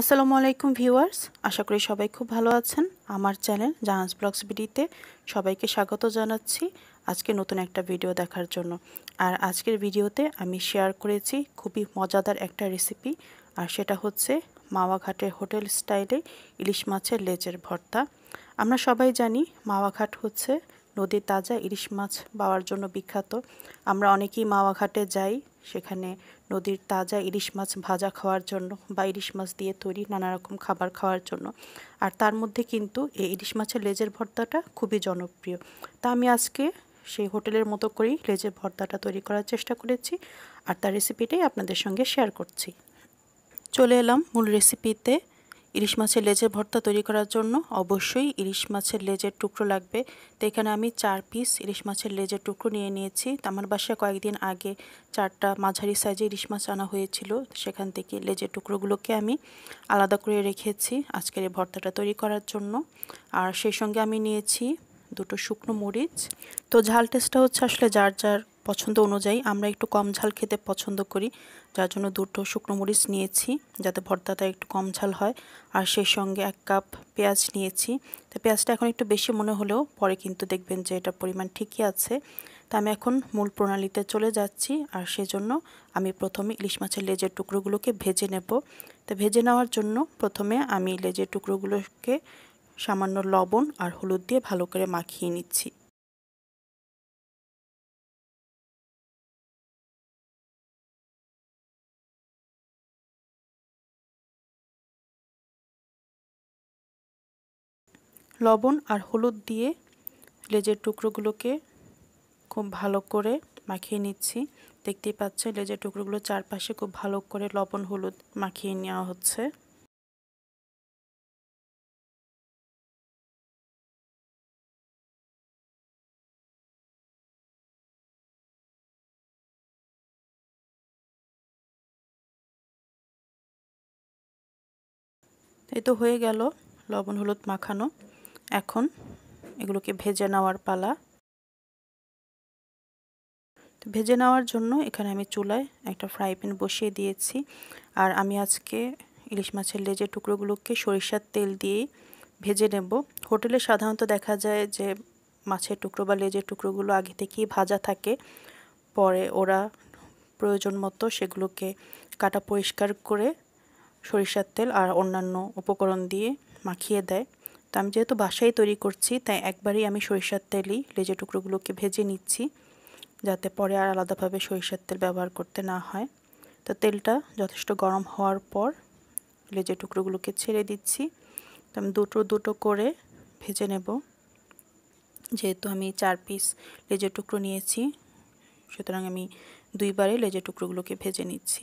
আসসালামু আলাইকুম ভিউয়ার্স, আশা করি সবাই খুব ভালো আছেন। আমার চ্যানেল জাহাজ ব্লগস বিডিতে সবাইকে স্বাগত জানাচ্ছি আজকে নতুন একটা ভিডিও দেখার জন্য। আর আজকের ভিডিওতে আমি শেয়ার করেছি খুবই মজাদার একটা রেসিপি, আর সেটা হচ্ছে মাওয়াঘাটের হোটেল স্টাইলে ইলিশ মাছের লেজের ভর্তা। আমরা সবাই জানি মাওয়াঘাট হচ্ছে নদীর তাজা ইলিশ মাছ পাওয়ার জন্য বিখ্যাত। আমরা অনেকেই মাওয়াঘাটে যাই, সেখানে নদীর তাজা ইলিশ মাছ ভাজা খাওয়ার জন্য বা ইলিশ মাছ দিয়ে তৈরি নানা রকম খাবার খাওয়ার জন্য। আর তার মধ্যে কিন্তু এই ইলিশ মাছের লেজের ভর্তাটা খুবই জনপ্রিয়। তা আমি আজকে সেই হোটেলের মতো করেই লেজের ভর্তাটা তৈরি করার চেষ্টা করেছি আর তার রেসিপিটাই আপনাদের সঙ্গে শেয়ার করছি। চলে এলাম মূল রেসিপিতে ইলিশ মাছের লেজের ভর্তা তৈরি করার জন্য অবশ্যই ইলিশ মাছের লেজের টুকরো লাগবে। তো এখানে আমি চার পিস ইলিশ মাছের লেজের টুকরো নিয়ে নিয়েছি। তো আমার বাসায় কয়েকদিন আগে চারটা মাঝারি সাইজে ইলিশ মাছ আনা হয়েছিল। সেখান থেকে লেজের টুকরোগুলোকে আমি আলাদা করে রেখেছি আজকের এই ভর্তাটা তৈরি করার জন্য। আর সেই সঙ্গে আমি নিয়েছি দুটো শুকনো মরিচ। তো ঝাল টেস্টটা হচ্ছে আসলে যার যার পছন্দ অনুযায়ী আমরা একটু কম ঝাল খেতে পছন্দ করি, যার জন্য দুটো শুকনো মরিচ নিয়েছি যাতে ভর্তাটা একটু কম ঝাল হয়, আর সেই সঙ্গে এক কাপ পেঁয়াজ নিয়েছি। তো পেঁয়াজটা এখন একটু বেশি মনে হলেও পরে কিন্তু দেখবেন যে এটা পরিমাণ ঠিকই আছে। তা আমি এখন মূল প্রণালীতে চলে যাচ্ছি, আর সেজন্য আমি প্রথমে ইলিশ মাছের লেজের টুকরোগুলোকে ভেজে নেব। তো ভেজে নেওয়ার জন্য প্রথমে আমি লেজের টুকরোগুলোকে সামান্য লবণ আর হলুদ দিয়ে ভালো করে মাখিয়ে নিচ্ছি। লবণ আর হলুদ দিয়ে লেজের টুকরোগুলোকে খুব ভালো করে মাখিয়ে নিচ্ছি। দেখতেই পাচ্ছে, লেজের টুকরোগুলো চারপাশে খুব ভালো করে লবণ হলুদ মাখিয়ে নেওয়া হচ্ছে। এই তো হয়ে গেল লবণ হলুদ মাখানো। এখন এগুলোকে ভেজে নেওয়ার পালা। ভেজে নেওয়ার জন্য এখানে আমি চুলায় একটা ফ্রাই প্যান বসিয়ে দিয়েছি। আর আমি আজকে ইলিশ মাছের লেজের টুকরোগুলোকে সরিষার তেল দিয়ে ভেজে নেব। হোটেলে সাধারণত দেখা যায় যে মাছের টুকরো বা লেজের টুকরোগুলো আগে থেকেই ভাজা থাকে, পরে ওরা প্রয়োজন মতো সেগুলোকে কাটা পরিষ্কার করে সরিষার তেল আর অন্যান্য উপকরণ দিয়ে মাখিয়ে দেয়। তো আমি যেহেতু বাসায় তৈরি করছি, তাই একবারই আমি সরিষার তেলই লেজে টুকরোগুলোকে ভেজে নিচ্ছি, যাতে পরে আর আলাদাভাবে সরিষার তেল ব্যবহার করতে না হয়। তো তেলটা যথেষ্ট গরম হওয়ার পর লেজের টুকরোগুলোকে ছেড়ে দিচ্ছি। তো আমি দুটো দুটো করে ভেজে নেব। যেহেতু আমি চার পিস লেজের টুকরো নিয়েছি, সুতরাং আমি দুইবারে লেজের টুকরোগুলোকে ভেজে নিচ্ছি।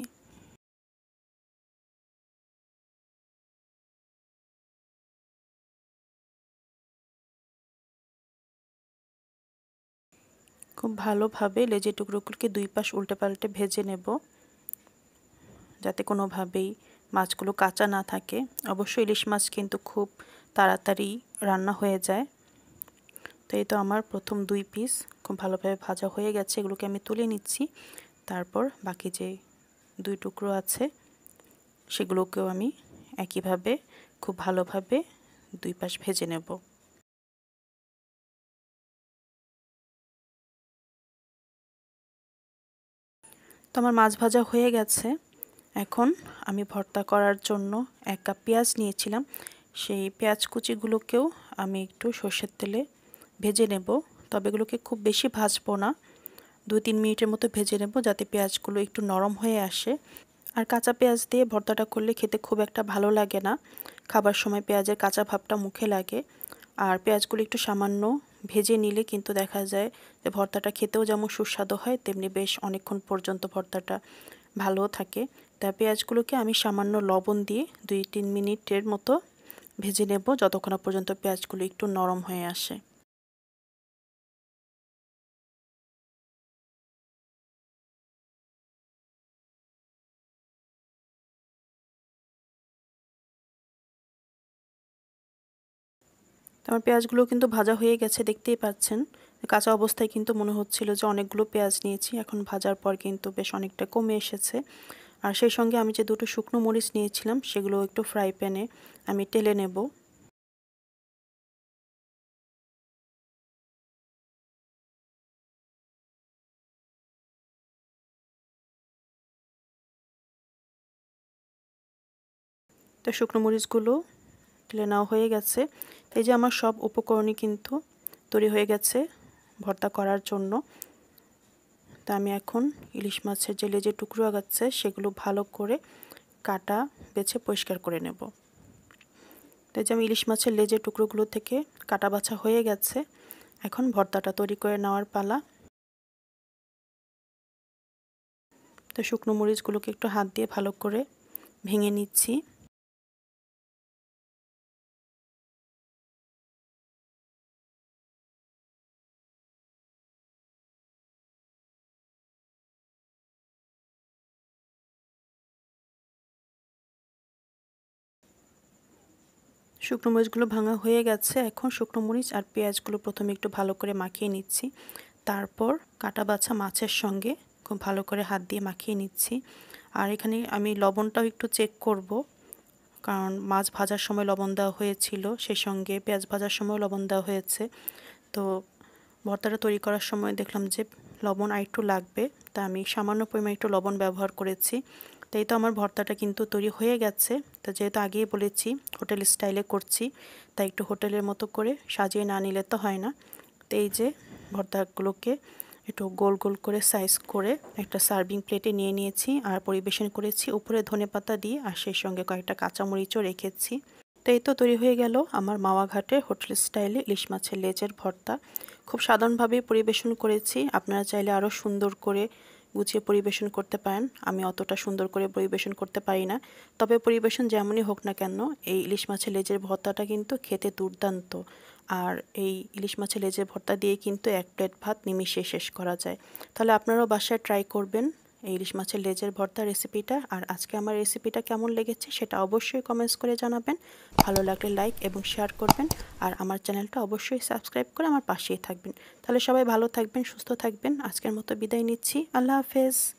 খুব ভালোভাবে লেজের টুকরোগুলোকে দুই পাশ উল্টে পাল্টে ভেজে নেব। যাতে কোনোভাবেই মাছগুলো কাঁচা না থাকে। অবশ্যই ইলিশ মাছ কিন্তু খুব তাড়াতাড়ি রান্না হয়ে যায়। তো এই তো আমার প্রথম দুই পিস খুব ভালোভাবে ভাজা হয়ে গেছে। এগুলোকে আমি তুলে নিচ্ছি। তারপর বাকি যে দুই টুকরো আছে, সেগুলোকেও আমি একইভাবে খুব ভালোভাবে দুই পাশ ভেজে নেব। আমার মাছ ভাজা হয়ে গেছে। এখন আমি ভর্তা করার জন্য এক কাপ পেঁয়াজ নিয়েছিলাম। সেই পেঁয়াজ কুচিগুলোকেও আমি একটু সর্ষের তেলে ভেজে নেব। তবে এগুলোকে খুব বেশি ভাজবো না। দুই তিন মিনিটের মতো ভেজে নেব যাতে পেঁয়াজগুলো একটু নরম হয়ে আসে। আর কাঁচা পেঁয়াজ দিয়ে ভর্তাটা করলে খেতে খুব একটা ভালো লাগে না। খাবার সময় পেঁয়াজের কাঁচা ভাবটা মুখে লাগে। আর পেঁয়াজগুলো একটু সামান্য ভেজে নিলে কিন্তু দেখা যায় যে ভর্তাটা খেতেও যেমন সুস্বাদু হয়, তেমনি বেশ অনেকক্ষণ পর্যন্ত ভর্তাটা ভালো থাকে। তা পেঁয়াজগুলোকে আমি সামান্য লবণ দিয়ে দুই তিন মিনিটের মতো ভেজে নেব, যতক্ষণ পর্যন্ত পেঁয়াজগুলো একটু নরম হয়ে আসে। আমার পেঁয়াজগুলো কিন্তু ভাজা হয়ে গেছে, দেখতেই পাচ্ছেন। কাঁচা অবস্থায় কিন্তু মনে হচ্ছিল যে অনেকগুলো পেঁয়াজ নিয়েছি, এখন ভাজার পর কিন্তু বেশ অনেকটা কমে এসেছে। আর সেই সঙ্গে আমি যে দুটো শুকনো মরিচ নিয়েছিলাম, সেগুলো একটু ফ্রাই প্যানে আমি টেলে নেব। তো শুকনো মরিচগুলো টেলে নেওয়া হয়ে গেছে। এই যে আমার সব উপকরণই কিন্তু তৈরি হয়ে গেছে ভর্তা করার জন্য। তা আমি এখন ইলিশ মাছের যে লেজের টুকরো আগাচ্ছে, সেগুলো ভালো করে কাটা, বেছে পরিষ্কার করে নেব। তো যে আমি ইলিশ মাছের লেজের টুকরোগুলো থেকে কাটা বাছা হয়ে গেছে। এখন ভর্তাটা তৈরি করে নেওয়ার পালা। তো শুকনো মরিচগুলোকে একটু হাত দিয়ে ভালো করে ভেঙে নিচ্ছি। শুকনো মরিচগুলো ভাঙা হয়ে গেছে। এখন শুকনো মরিচ আর পেঁয়াজগুলো প্রথমে একটু ভালো করে মাখিয়ে নিচ্ছি। তারপর কাটা বাছা মাছের সঙ্গে খুব ভালো করে হাত দিয়ে মাখিয়ে নিচ্ছি। আর এখানে আমি লবণটাও একটু চেক করব, কারণ মাছ ভাজার সময় লবণ দেওয়া হয়েছিল সেই সঙ্গে পেঁয়াজ ভাজার সময় লবণ দেওয়া হয়েছে। তো ভর্তাটা তৈরি করার সময় দেখলাম যে লবণ আর একটু লাগবে তা আমি সামান্য পরিমাণ একটু লবণ ব্যবহার করেছি। তাই তো আমার ভর্তাটা কিন্তু তৈরি হয়ে গেছে। তো যেহেতু আগেই বলেছি, হোটেল স্টাইলে করছি, তাই একটু হোটেলের মতো করে সাজিয়ে না নিলে তো হয় না। তো এই যে ভর্তাগুলোকে একটু গোল গোল করে সাইজ করে একটা সার্ভিং প্লেটে নিয়ে নিয়েছি আর পরিবেশন করেছি। উপরে ধনে পাতা দিয়ে আর সেই সঙ্গে কয়েকটা কাঁচামরিচও রেখেছি। তো এই তো তৈরি হয়ে গেল আমার মাওয়া ঘাটে হোটেল স্টাইলে ইলিশ মাছের লেজের ভর্তা। খুব সাধারণভাবেই পরিবেশন করেছি। আপনারা চাইলে আরও সুন্দর করে গুছিয়ে পরিবেশন করতে পারেন। আমি অতটা সুন্দর করে পরিবেশন করতে পারি না। তবে পরিবেশন যেমনই হোক না কেন, এই ইলিশ মাছের লেজের ভর্তাটা কিন্তু খেতে দুর্দান্ত। আর এই ইলিশ মাছের লেজের ভর্তা দিয়ে কিন্তু এক প্লেট ভাত নিমিশে শেষ করা যায়। তাহলে আপনারাও বাসায় ট্রাই করবেন। এই ইলিশ মাছের লেজের ভর্তা রেসিপিটা আর আজকে আমার রেসিপিটা কেমন লেগেছে সেটা অবশ্যই কমেন্টস করে জানাবেন। ভালো লাগলে লাইক এবং শেয়ার করবেন আর আমার চ্যানেলটা অবশ্যই সাবস্ক্রাইব করে আমার পাশেই থাকবেন। তাহলে সবাই ভালো থাকবেন, সুস্থ থাকবেন। আজকের মতো বিদায় নিচ্ছি। আল্লাহ হাফেজ।